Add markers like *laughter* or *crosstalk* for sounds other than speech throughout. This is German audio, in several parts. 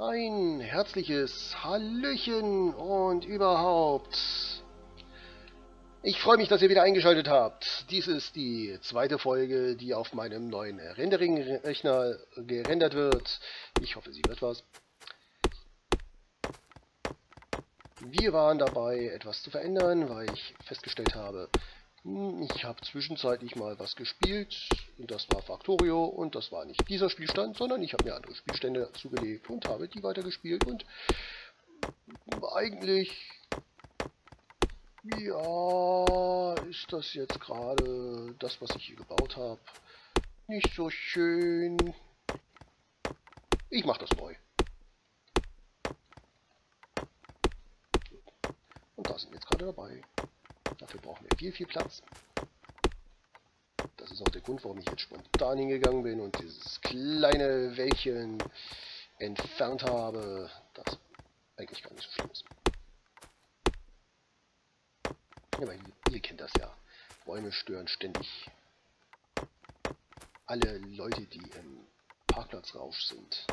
Ein herzliches Hallöchen und überhaupt. Ich freue mich, dass ihr wieder eingeschaltet habt. Dies ist die zweite Folge, die auf meinem neuen Rendering-Rechner gerendert wird. Ich hoffe, sie wird was. Wir waren dabei, etwas zu verändern, weil ich festgestellt habe, ich habe zwischenzeitlich mal was gespielt und das war Factorio und das war nicht dieser Spielstand, sondern ich habe mir andere Spielstände zugelegt und habe die weitergespielt und eigentlich ja, ist das jetzt gerade das, was ich hier gebaut habe, nicht so schön. Ich mache das neu. Und da sind wir jetzt gerade dabei. Dafür brauchen wir viel, viel Platz. Das ist auch der Grund, warum ich jetzt spontan hingegangen bin und dieses kleine Wäldchen entfernt habe, das eigentlich gar nicht so schlimm ist. Aber ihr, ihr kennt das ja. Bäume stören ständig alle Leute, die im Parkplatzrausch sind.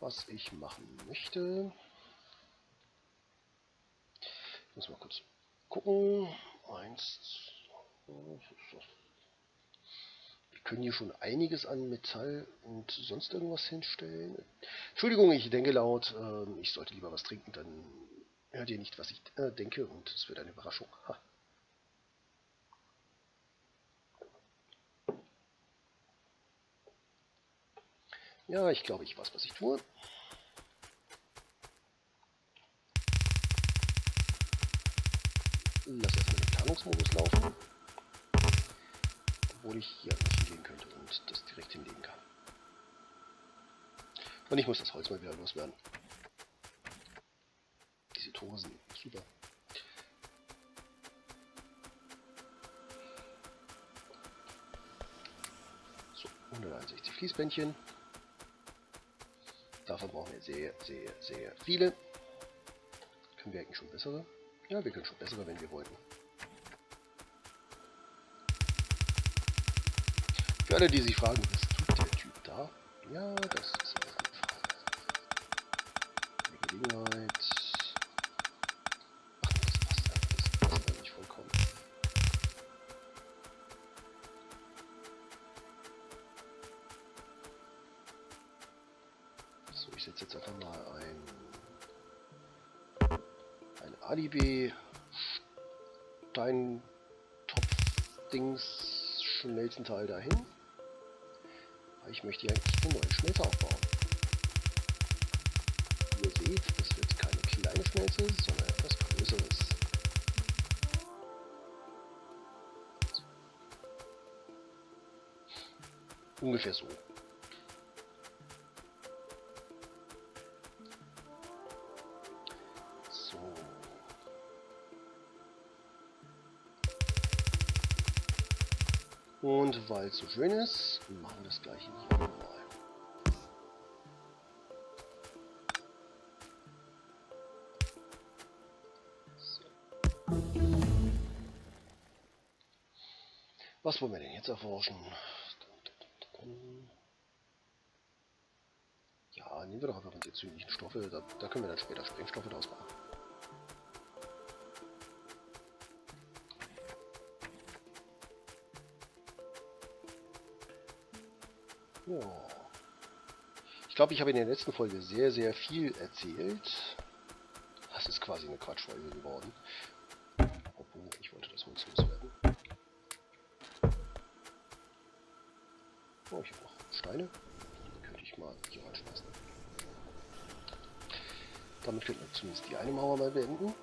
Was ich machen möchte. Ich muss mal kurz gucken. Eins. Wir können hier schon einiges an Metall und sonst irgendwas hinstellen. Entschuldigung, ich denke laut. Ähm, ich sollte lieber was trinken, dann hört ihr nicht, was ich äh, denke und es wird eine Überraschung. Ja, ich glaube, ich weiß, was ich tue. Lass erstmal den Planungsmodus laufen. Obwohl ich hier nicht hingehen könnte und das direkt hinlegen kann. Und ich muss das Holz mal wieder loswerden. Diese Tore sind super. So, 161 Fließbändchen. Davon brauchen wir sehr, sehr, sehr viele. Können wir eigentlich schon bessere? Ja, wir können schon bessere, wenn wir wollten. Für alle, die sich fragen, was tut der Typ da? Ja, das ist eine Frage. Eine Gelegenheit. Alibi Steintopf-Dings Schmelzenteil dahin. Ich möchte hier eigentlich einen neuen Schmelzer aufbauen. Ihr seht, das wird keine kleine Schmelze, sondern etwas größeres. Ungefähr so. Und weil es so schön ist, machen wir das gleiche hier nochmal. Was wollen wir denn jetzt erforschen? Ja, nehmen wir doch einfach unsere zündlichen Stoffe. Da, da können wir dann später Sprengstoffe draus machen. Ja. Ich glaube, ich habe in der letzten Folge sehr, sehr viel erzählt. Das ist quasi eine Quatschfolge geworden. Obwohl, ich wollte das Holz loswerden. Oh, ich habe noch Steine. Die könnte ich mal hier reinschmeißen. Damit könnten wir zumindest die eine Mauer mal beenden.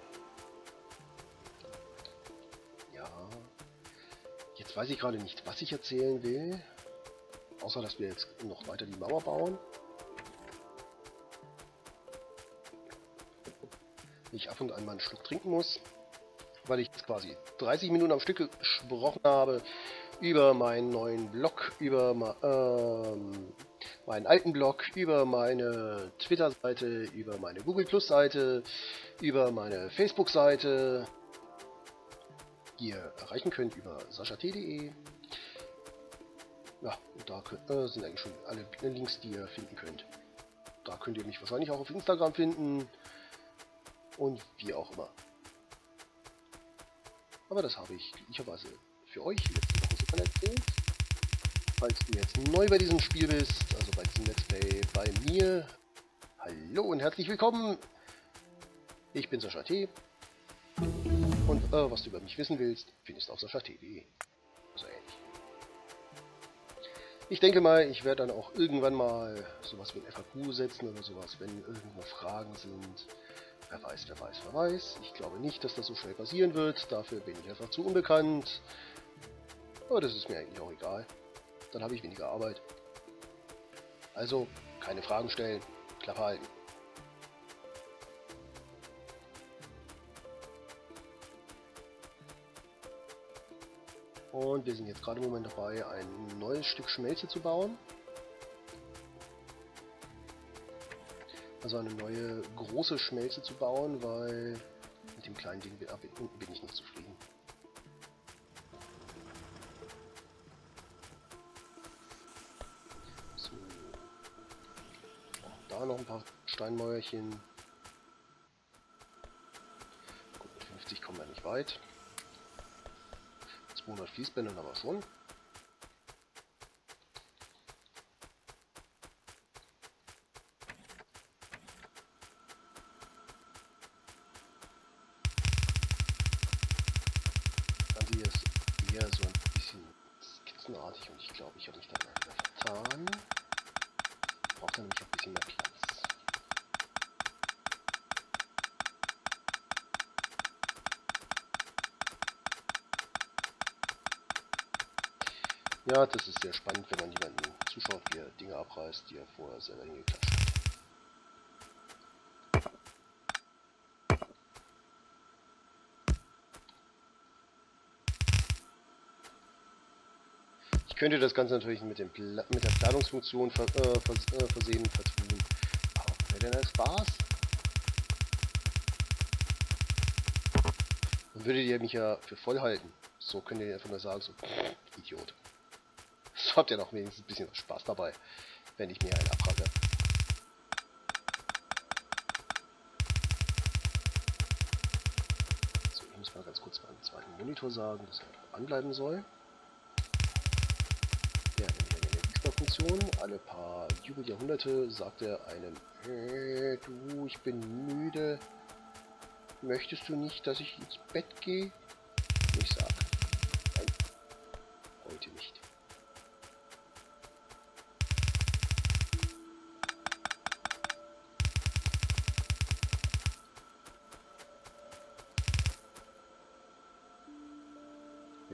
Ja. Jetzt weiß ich gerade nicht, was ich erzählen will. Außer, dass wir jetzt noch weiter die Mauer bauen. Ich ab und an mal ein Stück trinken muss, weil ich jetzt quasi 30 Minuten am Stück gesprochen habe über meinen neuen Blog, über ähm, meinen alten Blog, über meine Twitter-Seite, über meine Google Plus-Seite, über meine Facebook-Seite die ihr erreichen könnt über sascha.t.de. Ja, und da könnt, äh, sind eigentlich schon alle Links, die ihr finden könnt. Da könnt ihr mich wahrscheinlich auch auf Instagram finden und wie auch immer. Aber das habe ich glücklicherweise für euch letzte Woche sogar erzählt. Falls du jetzt neu bei diesem Spiel bist, also bei diesem Let's Play bei mir, hallo und herzlich willkommen. Ich bin Sascha T. Und äh, was du über mich wissen willst, findest du auf sascha.t.de. Ich denke mal, ich werde dann auch irgendwann mal sowas wie ein FAQ setzen oder sowas, wenn irgendwo Fragen sind. Wer weiß, wer weiß, wer weiß. Ich glaube nicht, dass das so schnell passieren wird. Dafür bin ich einfach zu unbekannt. Aber das ist mir eigentlich auch egal. Dann habe ich weniger Arbeit. Also, keine Fragen stellen, Klappe halten. Und wir sind jetzt gerade im Moment dabei, ein neues Stück Schmelze zu bauen. Also eine neue große Schmelze zu bauen, weil mit dem kleinen Ding bin ich nicht zufrieden. So. Da noch ein paar Steinmäuerchen. Gut, mit 50 kommen wir nicht weit. 200 Fließbändern aber schon. Ja, das ist sehr spannend, wenn man jemanden zuschaut, wie er Dinge abreißt, die er vorher selber hingeklatscht hat. Ich könnte das Ganze natürlich mit, dem Pla mit der Planungsfunktion ver äh, vers äh, versehen, vertun. Aber wäre denn das Spaß? Dann würdet ihr mich ja für voll halten. So könnt ihr einfach nur sagen, so, Idiot habt ihr noch wenigstens ein bisschen Spaß dabei, wenn ich mir einen abracke. So, ich muss mal ganz kurz meinen zweiten Monitor sagen, dass er anbleiben soll. Der hat nämlich eine Energiesparfunktion. Alle paar Jubeljahrhunderte sagt er einem, hey, du, ich bin müde. Möchtest du nicht, dass ich ins Bett gehe? Ich sage,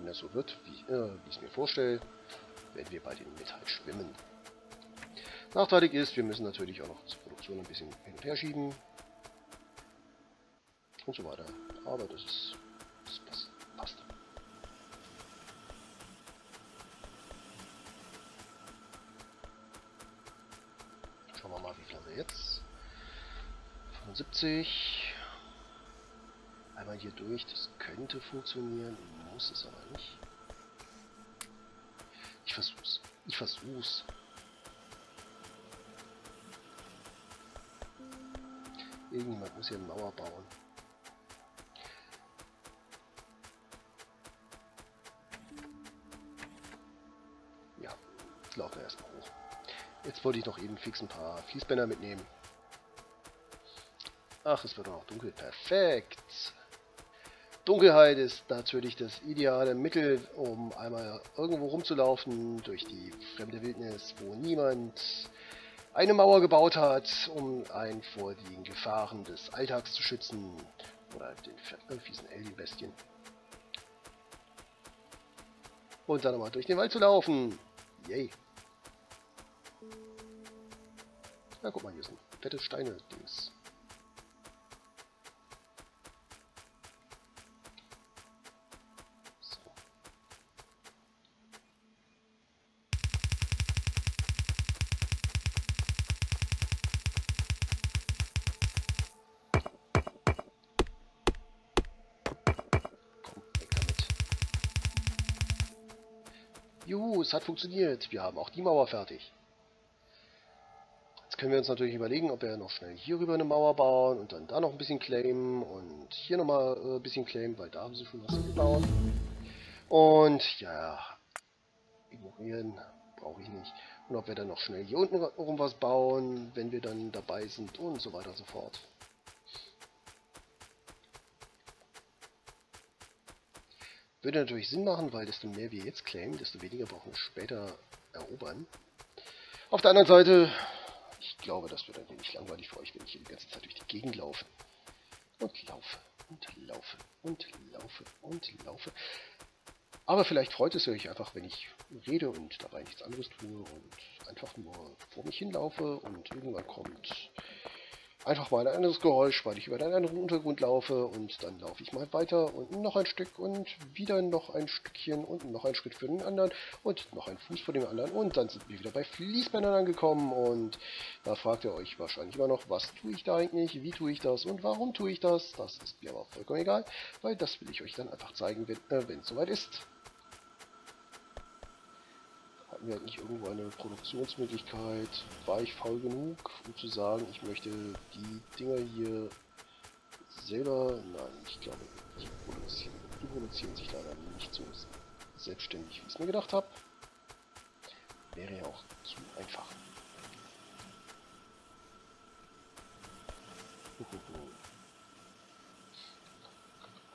Wenn das so wird, wie, äh, wie ich es mir vorstelle, werden wir bei den Metall schwimmen. Nachteilig ist, wir müssen natürlich auch noch zur Produktion ein bisschen hin und her schieben. Und so weiter. Aber das ist... Das passt. jetzt? 75. Einmal hier durch, das könnte funktionieren, muss es aber nicht. Ich versuch's. Ich versuch's. Irgendjemand muss hier eine Mauer bauen. Ja, laufen wir erstmal hoch. Jetzt wollte ich noch eben fix ein paar Fließbänder mitnehmen. Ach, es wird auch dunkel. Perfekt. Dunkelheit ist natürlich das ideale Mittel, um einmal irgendwo rumzulaufen durch die fremde Wildnis, wo niemand eine Mauer gebaut hat, um einen vor den Gefahren des Alltags zu schützen oder den fiesen Alien-Bestien. Und dann nochmal durch den Wald zu laufen. Yay. Na guck mal, hier sind fette Steine-Dings. Juhu, es hat funktioniert. Wir haben auch die Mauer fertig. Jetzt können wir uns natürlich überlegen, ob wir noch schnell hier rüber eine Mauer bauen und dann da noch ein bisschen claimen und hier nochmal äh, ein bisschen claimen, weil da haben sie schon was gebaut. Und ja, ignorieren brauche ich nicht. Und ob wir dann noch schnell hier unten rum was bauen, wenn wir dann dabei sind und so weiter und so fort. Würde natürlich Sinn machen, weil desto mehr wir jetzt claimen, desto weniger brauchen wir später erobern. Auf der anderen Seite, ich glaube, das wird ein wenig langweilig für euch, wenn ich hier die ganze Zeit durch die Gegend laufe. Und laufe, und laufe, und laufe, und laufe. Aber vielleicht freut es euch einfach, wenn ich rede und dabei nichts anderes tue und einfach nur vor mich hinlaufe und irgendwann kommt einfach mal ein anderes Geräusch, weil ich über einen anderen Untergrund laufe und dann laufe ich mal weiter und noch ein Stück und wieder noch ein Stückchen und noch ein Schritt für den anderen und noch ein Fuß vor dem anderen und dann sind wir wieder bei Fließbändern angekommen und da fragt ihr euch wahrscheinlich immer noch, was tue ich da eigentlich, wie tue ich das und warum tue ich das, das ist mir aber vollkommen egal, weil das will ich euch dann einfach zeigen, wenn äh, es soweit ist hatten wir nicht irgendwo eine Produktionsmöglichkeit? War ich faul genug, um zu sagen, ich möchte die Dinger hier selber... Nein, ich glaube, die produzieren, die produzieren sich leider nicht so selbstständig, wie ich es mir gedacht habe. Wäre ja auch zu einfach. *laughs*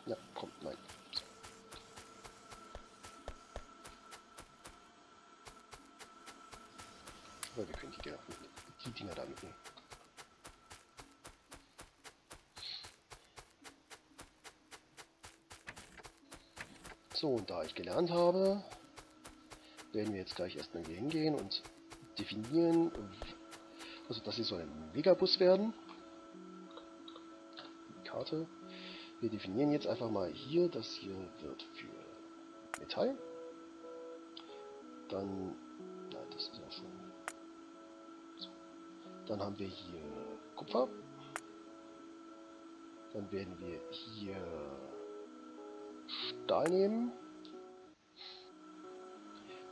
Ja, kommt, nein. Dinger da mitnehmen. So, und da ich gelernt habe, werden wir jetzt gleich erstmal hier hingehen und definieren, also dass sie so ein Megabus werden. Die Karte. Wir definieren jetzt einfach mal hier, das hier wird für Metall. Dann, dann haben wir hier Kupfer. Dann werden wir hier Stahl nehmen.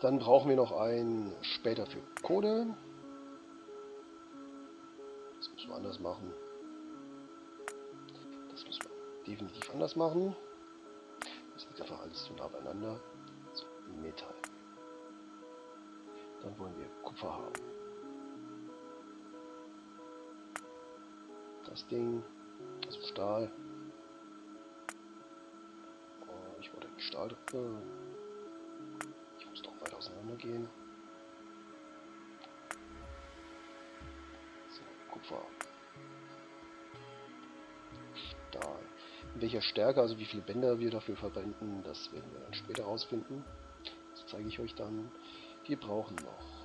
Dann brauchen wir noch einen später für Kohle. Das müssen wir anders machen. Das müssen wir definitiv anders machen. Das liegt einfach alles zu nah beieinander. So, Metall. Dann wollen wir Kupfer haben. Das Ding. Also Stahl. Oh, ich wollte Stahl drücken. Ich muss doch weiter auseinander gehen. So, Kupfer. Stahl. In welcher Stärke, also wie viele Bänder wir dafür verwenden, das werden wir dann später rausfinden. Das zeige ich euch dann. Wir brauchen noch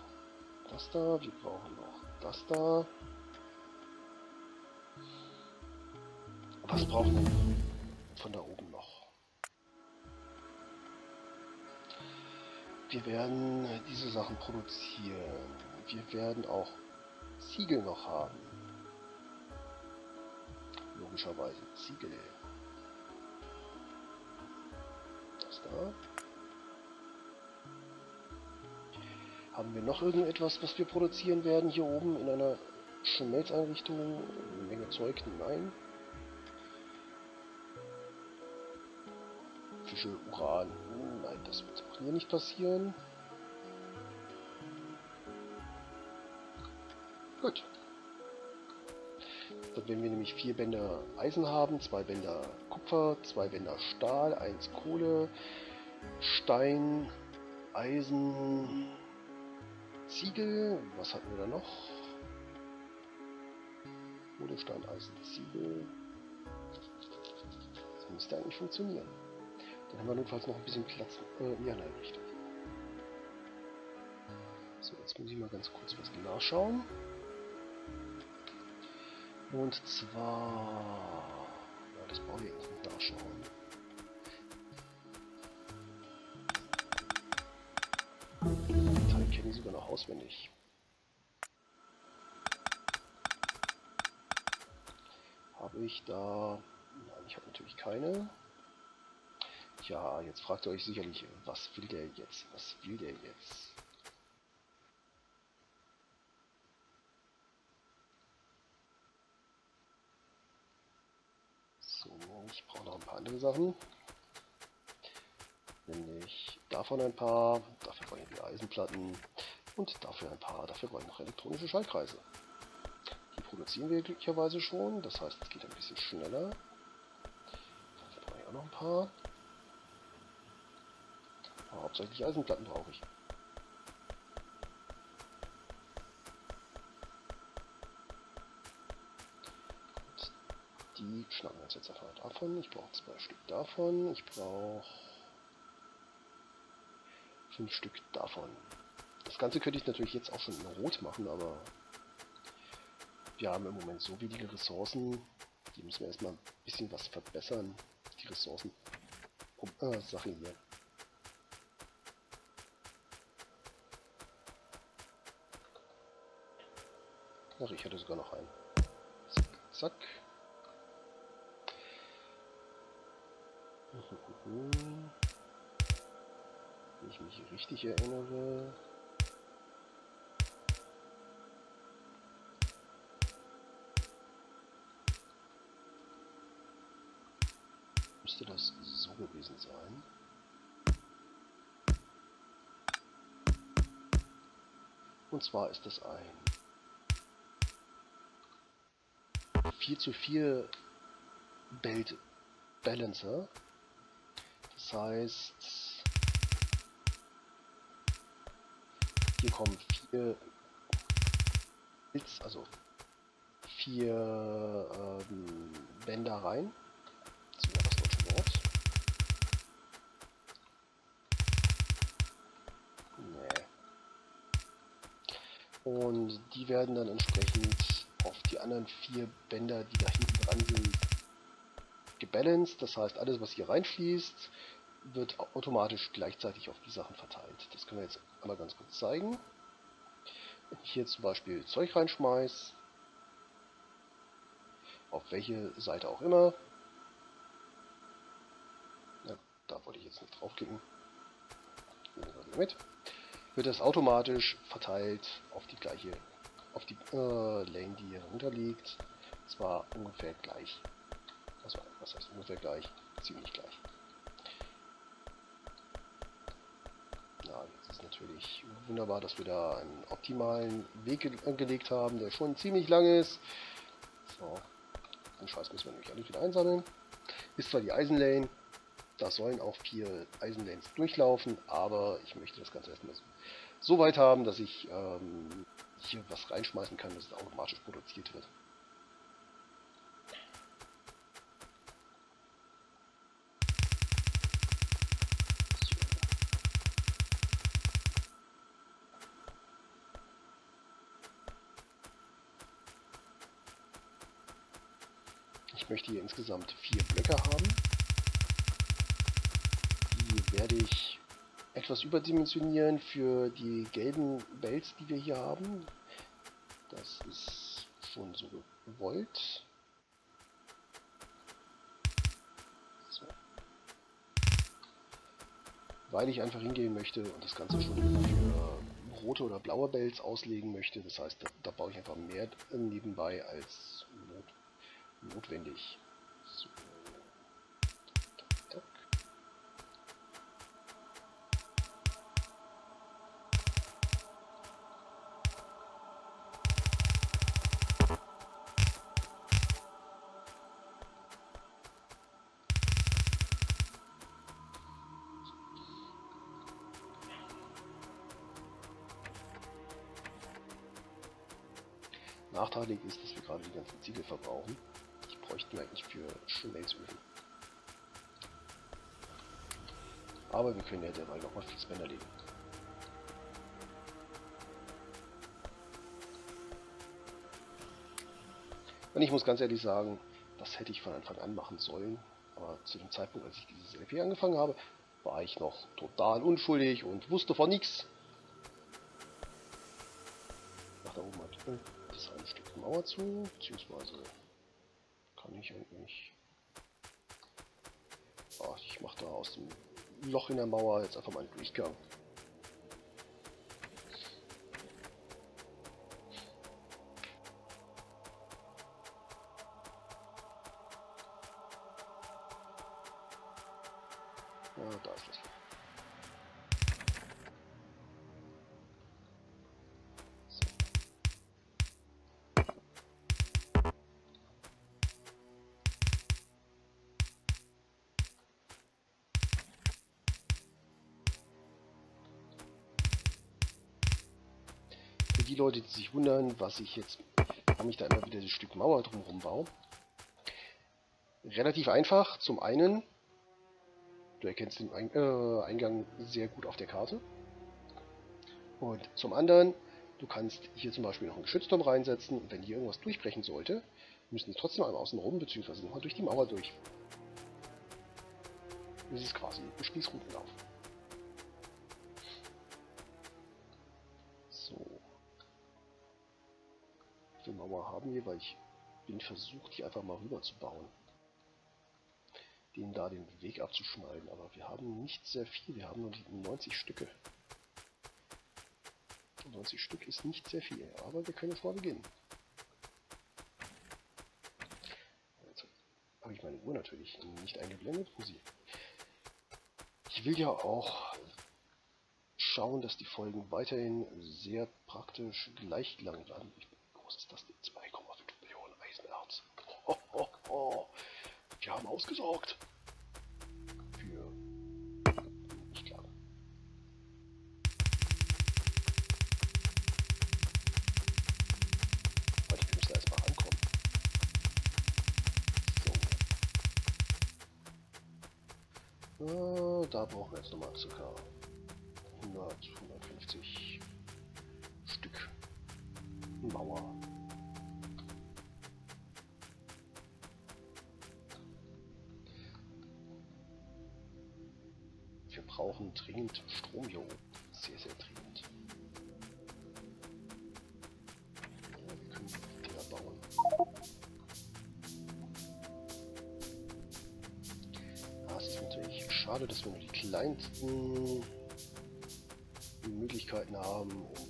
das da, wir brauchen noch das da. Was brauchen wir von da oben noch? Wir werden diese Sachen produzieren. Wir werden auch Ziegel noch haben. Logischerweise Ziegel. Das da. Haben wir noch irgendetwas, was wir produzieren werden hier oben in einer Schmelzeinrichtung? Eine Menge Zeug? Nein. Fische, Uran. Nein, das wird auch hier nicht passieren. Gut. Dann werden wir nämlich vier Bänder Eisen haben, zwei Bänder Kupfer, zwei Bänder Stahl, eins Kohle, Stein, Eisen, Ziegel. Was hatten wir da noch? Kohle, Stein, Eisen, Ziegel. Das müsste eigentlich funktionieren. Dann haben wir notfalls noch ein bisschen Platz äh, in die andere. So, jetzt muss ich mal ganz kurz was nachschauen. Und zwar... Ja, das brauche ich jetzt nicht nachschauen. Den Teil kenne ich sogar noch auswendig. Habe ich da... Nein, ich habe natürlich keine. Ja, jetzt fragt ihr euch sicherlich, was will der jetzt? Was will der jetzt? So, ich brauche noch ein paar andere Sachen. Nämlich davon ein paar, dafür brauche ich wieder Eisenplatten und dafür ein paar, dafür brauche ich noch elektronische Schaltkreise. Die produzieren wir glücklicherweise schon, das heißt es geht ein bisschen schneller. Dafür brauche ich auch noch ein paar. Hauptsächlich Eisenplatten brauche ich. die schnappen wir jetzt einfach davon. Ich brauche zwei Stück davon. Ich brauche fünf Stück davon. Das Ganze könnte ich natürlich jetzt auch schon in Rot machen, aber wir haben im Moment so wenige Ressourcen. Die müssen wir erstmal ein bisschen was verbessern. Die Ressourcen. Äh, Sachen hier. Ach, ich hatte sogar noch einen. Zack, zack. Wenn ich mich richtig erinnere. Müsste das so gewesen sein. Und zwar ist das ein 4 zu 4 Belt Balancer. Das heißt, hier kommen vier Bits, also vier ähm, Bänder rein. Das wäre das Wort. Nee. Und die werden dann entsprechend auf die anderen vier Bänder, die da hinten dran sind, gebalanced. Das heißt, alles, was hier reinfließt, wird automatisch gleichzeitig auf die Sachen verteilt. Das können wir jetzt einmal ganz kurz zeigen. Wenn ich hier zum Beispiel Zeug reinschmeiß, auf welche Seite auch immer, ja, da wollte ich jetzt nicht draufklicken, mit, wird das automatisch verteilt auf die gleiche, auf die äh, Lane, die hier runter liegt. Zwar ungefähr gleich. Also, was heißt ungefähr gleich? Ziemlich gleich. ist natürlich wunderbar, dass wir da einen optimalen Weg angelegt haben, der schon ziemlich lang ist. So, den Scheiß müssen wir nämlich alles wieder einsammeln. Ist zwar die Eisenlane, da sollen auch vier Eisenlanes durchlaufen, aber ich möchte das Ganze erstmal so weit haben, dass ich ähm, hier was reinschmeißen kann, dass es automatisch produziert wird. Ich möchte hier insgesamt vier etwas überdimensionieren für die gelben Bells, die wir hier haben. Das ist schon so gewollt. So. Weil ich einfach hingehen möchte und das Ganze schon für rote oder blaue Bells auslegen möchte. Das heißt, da, da baue ich einfach mehr nebenbei als notwendig. Nachteilig ist, dass wir gerade die ganzen Ziegel verbrauchen bräuchten wir eigentlich für Schmelzöfen. Aber wir können ja derweil noch mal Fließbänder legen. Und ich muss ganz ehrlich sagen, das hätte ich von Anfang an machen sollen. Aber zu dem Zeitpunkt, als ich dieses LP angefangen habe, war ich noch total unschuldig und wusste von nichts. Mach da oben Stück Mauer zu, beziehungsweise kann ich eigentlich. Oh, ich mache da aus dem Loch in der Mauer, jetzt einfach mal einen Durchgang. Leute, die sich wundern, was ich jetzt, warum ich da immer wieder das Stück Mauer drumherum baue. Relativ einfach. Zum einen, du erkennst den äh, Eingang sehr gut auf der Karte. Und zum anderen, du kannst hier zum Beispiel noch einen Geschützturm reinsetzen. Und wenn hier irgendwas durchbrechen sollte, müssen die trotzdem einmal außen rum, beziehungsweise nochmal durch die Mauer durch. Das ist quasi ein Spießrutenlauf. Haben wir, weil ich bin versucht, hier einfach mal rüber zu bauen. Denen da den Weg abzuschneiden, aber wir haben nicht sehr viel, wir haben nur die 90 Stücke. 90 Stück ist nicht sehr viel, aber wir können jetzt mal beginnen. Jetzt habe ich meine Uhr natürlich nicht eingeblendet. Ich will ja auch schauen, dass die Folgen weiterhin sehr praktisch gleich lang bleiben. Ich groß ist das Ding? Oh. Wir haben ausgesorgt. Für... Ich glaube. Warte, wir müssen erstmal ankommen. So. Äh, da brauchen wir jetzt nochmal ca. 100, 150 Stück Mauer. Dringend Strom hier oben. Sehr, sehr dringend. Ja, wir können Dinger bauen. Ah, es ist natürlich schade, dass wir nur die kleinsten Möglichkeiten haben, um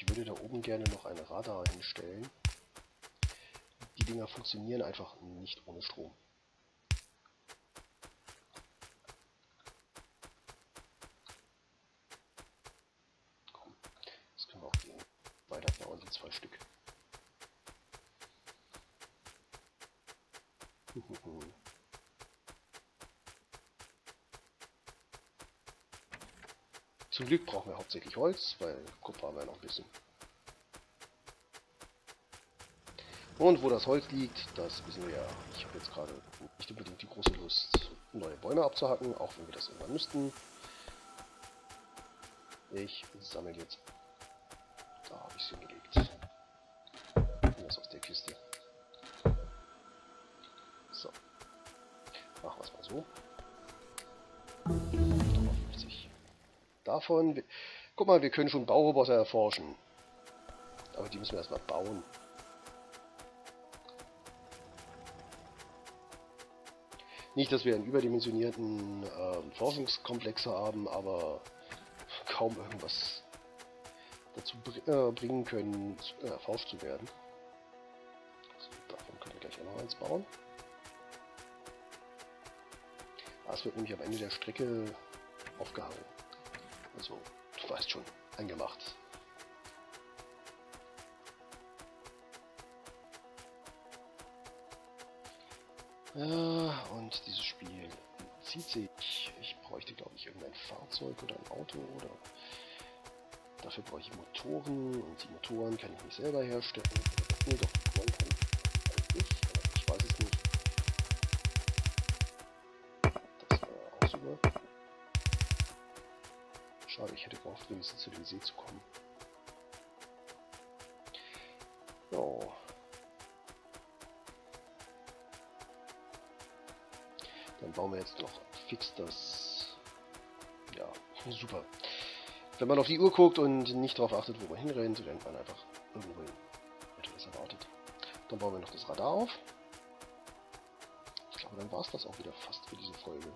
Ich würde da oben gerne noch ein Radar hinstellen. Die Dinger funktionieren einfach nicht ohne Strom. Komm, das können wir auch gehen. Weiter bauen, die zwei Stück. Zum Glück brauchen wir hauptsächlich Holz, weil Kupfer haben wir noch ein bisschen. Und wo das Holz liegt, das wissen wir ja. Ich habe jetzt gerade nicht unbedingt die große Lust, neue Bäume abzuhacken, auch wenn wir das irgendwann müssten. Ich sammle jetzt. Da habe ich es hingelegt. Das aus der Kiste. So. Machen wir es mal so. Davon. Guck mal, wir können schon Bauroboter erforschen. Aber die müssen wir erstmal bauen. Nicht, dass wir einen überdimensionierten äh, Forschungskomplex haben, aber kaum irgendwas dazu br äh, bringen können, äh, erforscht zu werden. So, davon können wir gleich auch noch eins bauen. Das wird nämlich am Ende der Strecke aufgehangen. Also, du weißt schon, eingemacht. Ja, und dieses Spiel zieht sich. Ich bräuchte, glaube ich, irgendein Fahrzeug oder ein Auto oder... Dafür brauche ich Motoren und die Motoren kann ich nicht selber herstellen. Nee, doch, kann wenigstens zu dem See zu kommen. So. Dann bauen wir jetzt noch fix das... Ja, super. Wenn man auf die Uhr guckt und nicht darauf achtet, wo man hinrennt, rennt man einfach irgendwo hin. Das erwartet. Dann bauen wir noch das Radar auf. Ich glaube, dann war es das auch wieder fast für diese Folge.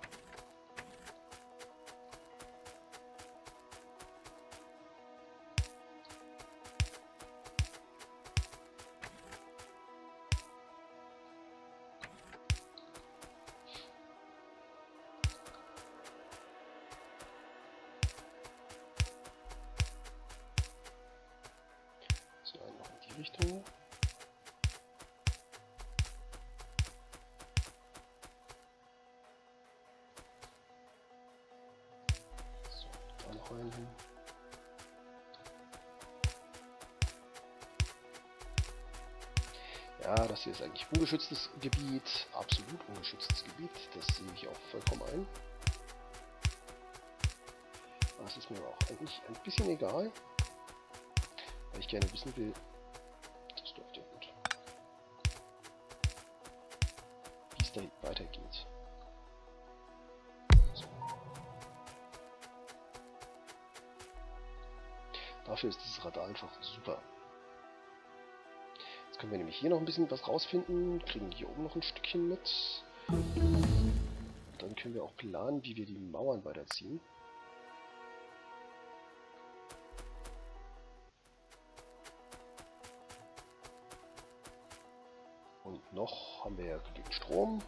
Richtung. So, da noch einen hin. Ja, das hier ist eigentlich ungeschütztes Gebiet, absolut ungeschütztes Gebiet, das sehe ich auch vollkommen ein. Das ist mir auch eigentlich ein bisschen egal, weil ich gerne wissen will, hier noch ein bisschen was rausfinden, kriegen hier oben noch ein Stückchen mit. Dann können wir auch planen, wie wir die Mauern weiterziehen. Und noch haben wir ja den Strom.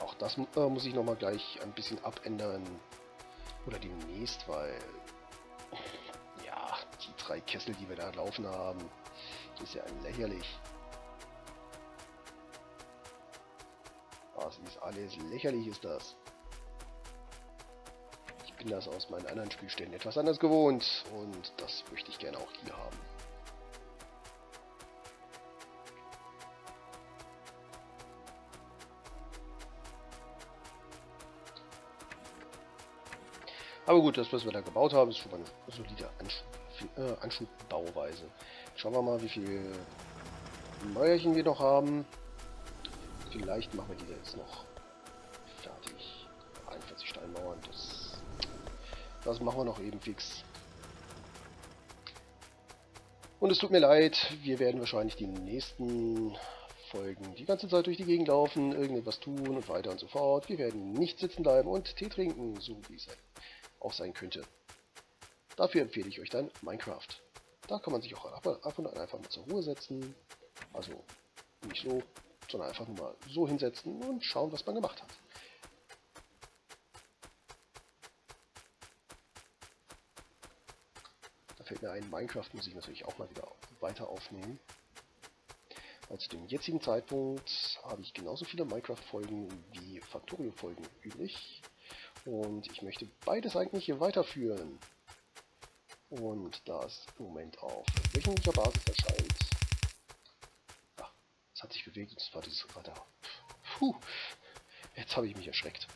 Auch das äh, muss ich nochmal gleich ein bisschen abändern. Oder demnächst, weil ja, die drei Kessel, die wir da laufen haben, ist ja lächerlich. Das ist alles lächerlich, ist das. Ich bin das aus meinen anderen Spielständen etwas anders gewohnt und das möchte ich gerne auch hier haben. Aber gut, das, was wir da gebaut haben, ist schon mal eine solide Anschub, äh, Anschubbauweise. Schauen wir mal, wie viel Mäuerchen wir noch haben. Vielleicht machen wir die jetzt noch fertig. 41 Steinmauern, das, das machen wir noch eben fix. Und es tut mir leid, wir werden wahrscheinlich die nächsten Folgen die ganze Zeit durch die Gegend laufen, irgendetwas tun und weiter und so fort. Wir werden nicht sitzen bleiben und Tee trinken, so wie es auch sein könnte. Dafür empfehle ich euch dann Minecraft. Da kann man sich auch ab und an einfach mal zur Ruhe setzen. Also nicht so, sondern einfach nur mal so hinsetzen und schauen, was man gemacht hat. Da fällt mir ein, Minecraft muss ich natürlich auch mal wieder weiter aufnehmen. Weil zu dem jetzigen Zeitpunkt habe ich genauso viele Minecraft-Folgen wie Factorio-Folgen übrig. Und ich möchte beides eigentlich hier weiterführen. Und da es im Moment auf wöchentlicher Basis erscheint. Ach, es hat sich bewegt und es war dieses Radar. Puh, jetzt habe ich mich erschreckt.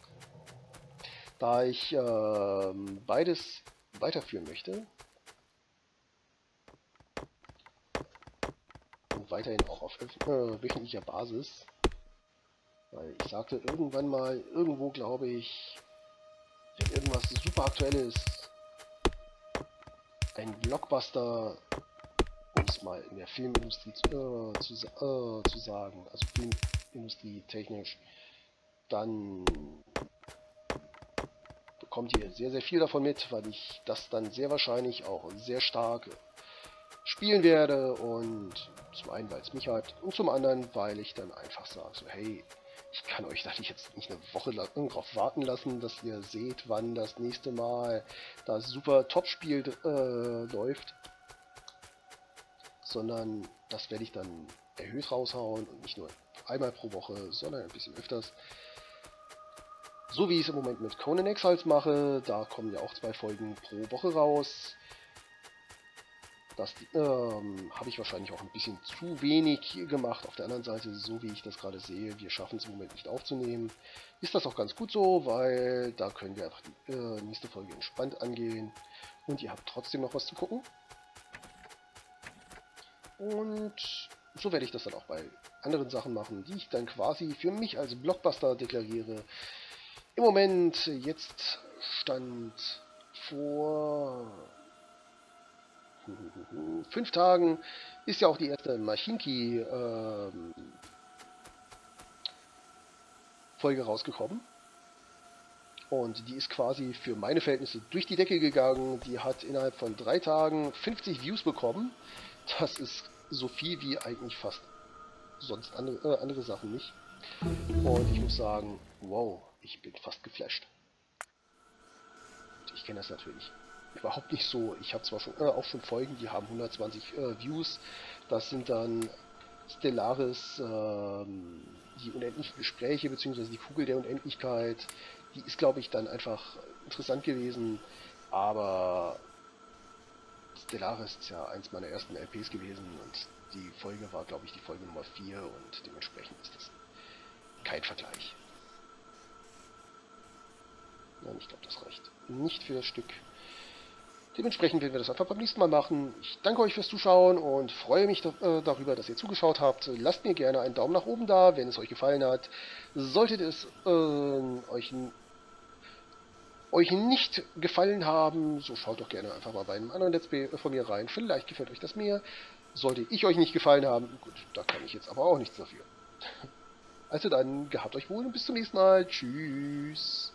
Da ich äh, beides weiterführen möchte und weiterhin auch auf äh, wöchentlicher Basis, weil ich sagte irgendwann mal, irgendwo glaube ich, wenn irgendwas super aktuelles, ein Blockbuster, um es mal in der Filmindustrie zu, äh, zu, äh, zu sagen, also Filmindustrie technisch, dann bekommt ihr sehr, sehr viel davon mit, weil ich das dann sehr wahrscheinlich auch sehr stark spielen werde und zum einen, weil es mich hypt und zum anderen, weil ich dann einfach sage, so hey, ich kann euch da jetzt nicht eine Woche lang darauf warten lassen, dass ihr seht, wann das nächste Mal das super Top-Spiel äh, läuft. Sondern das werde ich dann erhöht raushauen und nicht nur einmal pro Woche, sondern ein bisschen öfters. So wie ich es im Moment mit Conan Exiles mache, da kommen ja auch zwei Folgen pro Woche raus. Das ähm, habe ich wahrscheinlich auch ein bisschen zu wenig gemacht. Auf der anderen Seite, so wie ich das gerade sehe, wir schaffen es im Moment nicht aufzunehmen. Ist das auch ganz gut so, weil da können wir einfach die äh, nächste Folge entspannt angehen. Und ihr habt trotzdem noch was zu gucken. Und so werde ich das dann auch bei anderen Sachen machen, die ich dann quasi für mich als Blockbuster deklariere. Im Moment, jetzt stand vor fünf Tagen, ist ja auch die erste Machinki ähm, rausgekommen. Und die ist quasi für meine Verhältnisse durch die Decke gegangen. Die hat innerhalb von drei Tagen 50 Views bekommen. Das ist so viel wie eigentlich fast sonst andere, äh, andere Sachen nicht. Und ich muss sagen, wow, ich bin fast geflasht. Ich kenne das natürlich überhaupt nicht so. Ich habe zwar schon äh, auch schon Folgen, die haben 120 äh, Views. Das sind dann Stellaris, ähm, die unendlichen Gespräche beziehungsweise die Kugel der Unendlichkeit. Die ist, glaube ich, dann einfach interessant gewesen. Aber Stellaris ist ja eins meiner ersten LPs gewesen und die Folge war, glaube ich, die Folge Nummer 4 und dementsprechend ist das kein Vergleich. Nein, ich glaube, das reicht nicht für das Stück. Dementsprechend werden wir das einfach beim nächsten Mal machen. Ich danke euch fürs Zuschauen und freue mich äh, darüber, dass ihr zugeschaut habt. Lasst mir gerne einen Daumen nach oben da, wenn es euch gefallen hat. Solltet es äh, euch euch nicht gefallen haben, so schaut doch gerne einfach mal bei einem anderen Let's Play von mir rein. Vielleicht gefällt euch das mehr. Sollte ich euch nicht gefallen haben, gut, da kann ich jetzt aber auch nichts dafür. *laughs* Also dann, gehabt euch wohl und bis zum nächsten Mal. Tschüss.